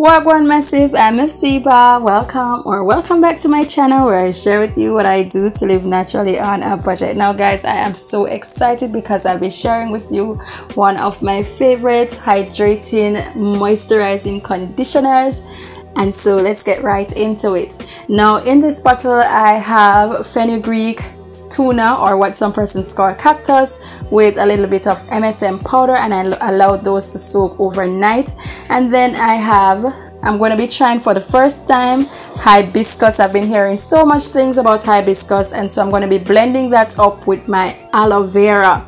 Wagwan Massive, I'm Siba. Welcome or welcome back to my channel where I share with you what I do to live naturally on a budget. Now guys, I am so excited because I'll be sharing with you one of my favorite hydrating moisturizing conditioners and so let's get right into it. Now in this bottle I have fenugreek tuna or what some persons call cactus with a little bit of MSM powder and I allowed those to soak overnight. And then I have I'm going to be trying for the first time hibiscus. I've been hearing so much things about hibiscus and so I'm going to be blending that up with my aloe vera.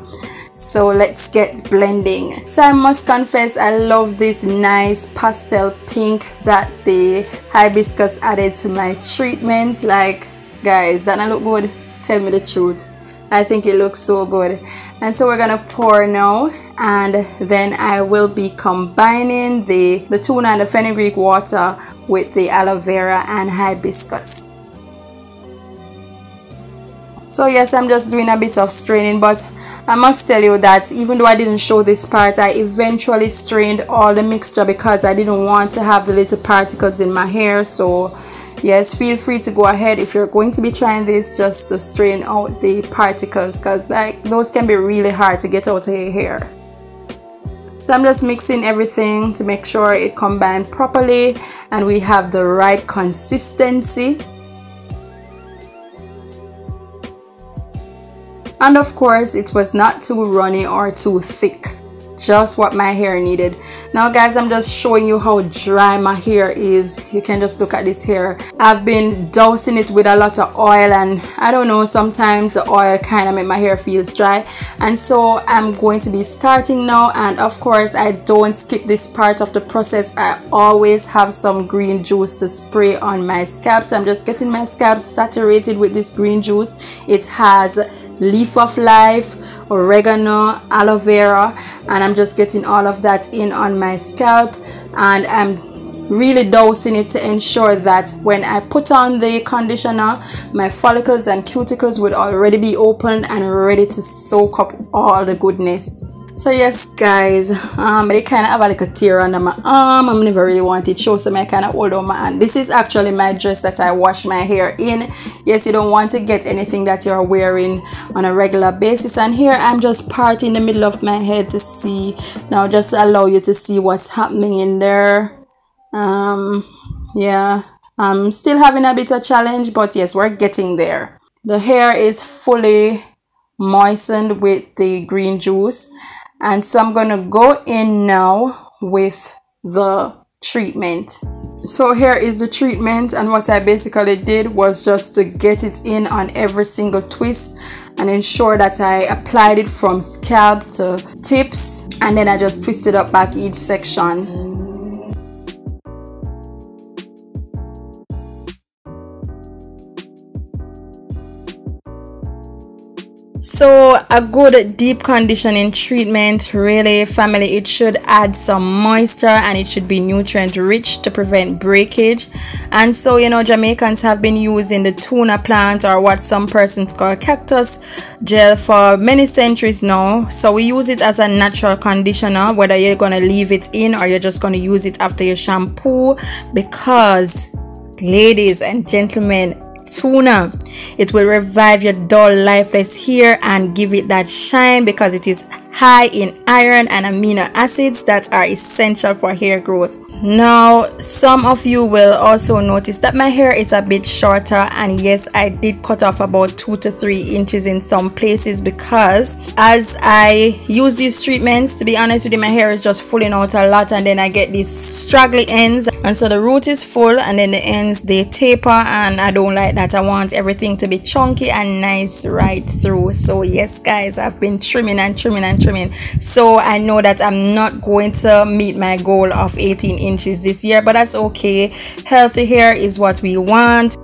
So let's get blending. So i must confess i love this nice pastel pink that the hibiscus added to my treatment. Like guys that not look good tell me the truth. I think it looks so good. And so we're gonna pour now and then I will be combining the the tuna and the fenugreek water with the aloe vera and hibiscus. So yes I'm just doing a bit of straining but I must tell you that even though I didn't show this part I eventually strained all the mixture because I didn't want to have the little particles in my hair. So yes feel free to go ahead if you're going to be trying this just to strain out the particles because like those can be really hard to get out of your hair. So I'm just mixing everything to make sure it combined properly and we have the right consistency. And of course it was not too runny or too thick just what my hair needed. Now guys i'm just showing you how dry my hair is. You can just look at this hair. I've been dousing it with a lot of oil and i don't know sometimes the oil kind of make my hair feels dry. And so i'm going to be starting now and of course i don't skip this part of the process. I always have some green juice to spray on my scalp so i'm just getting my scalp saturated with this green juice. It has leaf of life oregano aloe vera and i'm just getting all of that in on my scalp and i'm really dosing it to ensure that when I put on the conditioner my follicles and cuticles would already be open and ready to soak up all the goodness so yes guys um they kind of have like a tear under my arm. I'm never really wanted show so i kind of hold on my hand. This is actually my dress that i wash my hair in. Yes you don't want to get anything that you're wearing on a regular basis. And here i'm just parting the middle of my head to see. Now just allow you to see what's happening in there. Um yeah. I'm still having a bit of challenge but yes we're getting there. The hair is fully moistened with the green juice and so I'm gonna go in now with the treatment. So here is the treatment and what I basically did was just to get it in on every single twist and ensure that I applied it from scalp to tips and then I just twisted up back each section so a good deep conditioning treatment really family it should add some moisture and it should be nutrient rich to prevent breakage. And so you know jamaicans have been using the tuna plant or what some persons call cactus gel for many centuries now. So we use it as a natural conditioner whether you're gonna leave it in or you're just gonna use it after your shampoo because ladies and gentlemen tuna. It will revive your dull lifeless hair and give it that shine because it is high in iron and amino acids that are essential for hair growth. Now some of you will also notice that my hair is a bit shorter and yes i did cut off about two to three inches in some places because as i use these treatments to be honest with you my hair is just falling out a lot and then i get these straggly ends. And so the root is full and then the ends they taper and i don't like that. I want everything to be chunky and nice right through. So yes guys i've been trimming and trimming and trimming so i know that i'm not going to meet my goal of 18 inches inches this year but that's okay. Healthy hair is what we want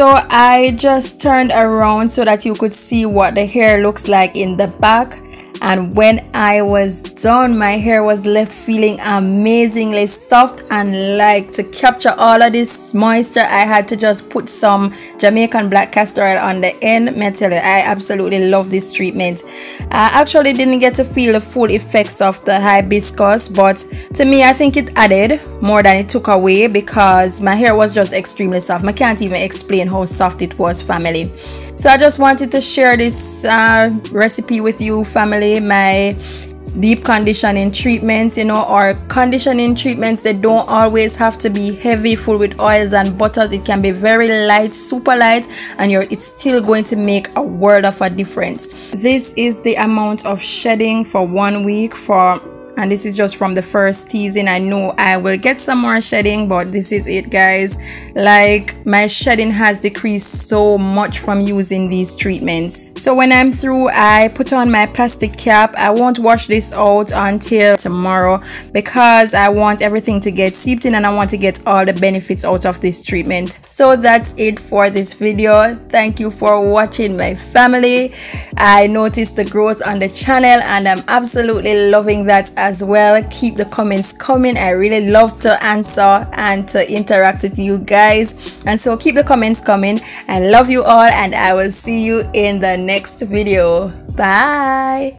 so I just turned around so that you could see what the hair looks like in the back. And when I was done my hair was left feeling amazingly soft and like to capture all of this moisture I had to just put some Jamaican black castor oil on the end. Me tell you I absolutely love this treatment. I actually didn't get to feel the full effects of the hibiscus but to me I think it added more than it took away because my hair was just extremely soft. I can't even explain how soft it was family. So I just wanted to share this uh, recipe with you family. My deep conditioning treatments you know or conditioning treatments. That don't always have to be heavy full with oils and butters. It can be very light super light and you're it's still going to make a world of a difference. This is the amount of shedding for one week for and this is just from the first teasing. I know i will get some more shedding but this is it guys. Like my shedding has decreased so much from using these treatments. So when i'm through i put on my plastic cap. I won't wash this out until tomorrow because i want everything to get seeped in and i want to get all the benefits out of this treatment. So that's it for this video. Thank you for watching my family. I noticed the growth on the channel and i'm absolutely loving that as well. Keep the comments coming. I really love to answer and to interact with you guys. And so keep the comments coming. I love you all and i will see you in the next video. Bye